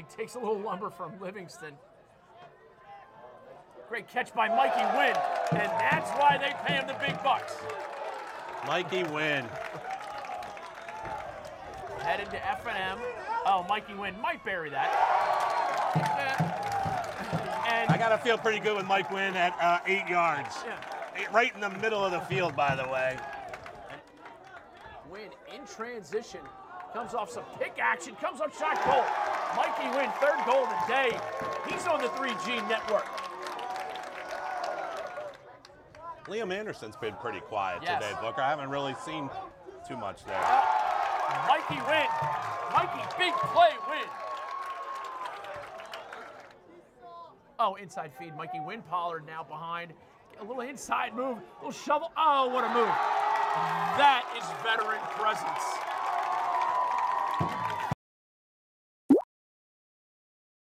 He takes a little lumber from Livingston. Great catch by Mikey Wynne, and that's why they pay him the big bucks. Mikey Wynne. Headed to F&M. Oh, Mikey Wynne might bury that. And I got to feel pretty good with Mike Wynne at uh, eight yards. yeah, Right in the middle of the field, by the way. Wynne in transition. Comes off some pick action, comes up shot goal. Mikey Wynne, third goal of the day. He's on the 3G network. Liam Anderson's been pretty quiet Yes. today, Booker. I haven't really seen too much there. Uh, Mikey Wynne. Mikey, big play, Wynne. Oh, inside feed. Mikey Wynne Pollard now behind. A little inside move, little shovel. Oh, what a move. That is veteran presence.